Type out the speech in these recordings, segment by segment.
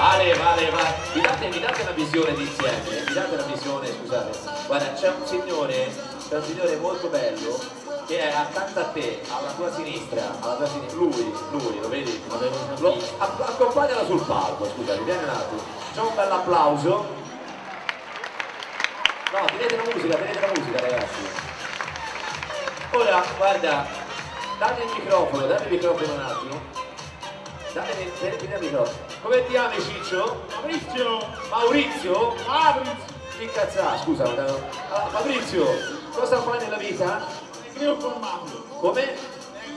Vale, vale, vale. Mi date, mi date una visione d'insieme, mi date una visione, scusate. Guarda, c'è un signore, c'è un signore molto bello che è accanto a te, alla tua sinistra, alla tua sinistra, lui, lui, lo vedi? Lo, accompagnalo sul palco, scusate, vieni un attimo. Facciamo un bel applauso. No, tenete la musica, tenete la musica ragazzi. Ora, guarda, date il microfono, date il microfono un attimo. Microfono. Come ti chiami Ciccio? Maurizio! Maurizio? Maurizio! Che cazzo? Scusa, ma- allora, Fabrizio, cosa fai nella vita? Tecnico informatico! Come?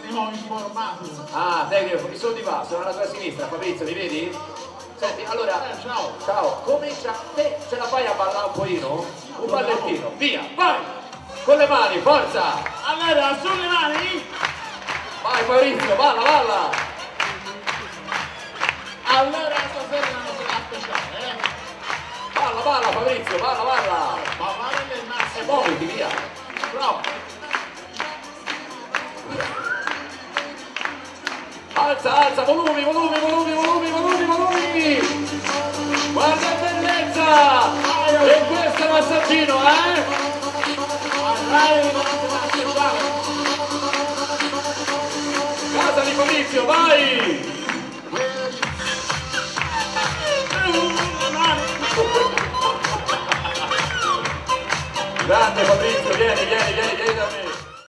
Tecnico informatico! Ah, tecnico, mi sono di qua, sono alla tua sinistra, Fabrizio, mi vedi? Senti, allora, Eh, ciao! ciao, comincia, te ce la fai a ballare un pochino? Un ballettino, via, vai! Con le mani, forza! Allora, sulle mani! Vai Maurizio, balla, balla! Balla, balla Fabrizio, balla, balla! Ballare del E massimo! muoviti, via! Bravo! Alza, alza, volumi, volumi, volumi, volumi, volumi, volumi! Guarda che bellezza! E questo è massaggino, eh? Casa di Fabrizio, vai! Grande Fabrizio, vieni, vieni, vieni, vieni da me.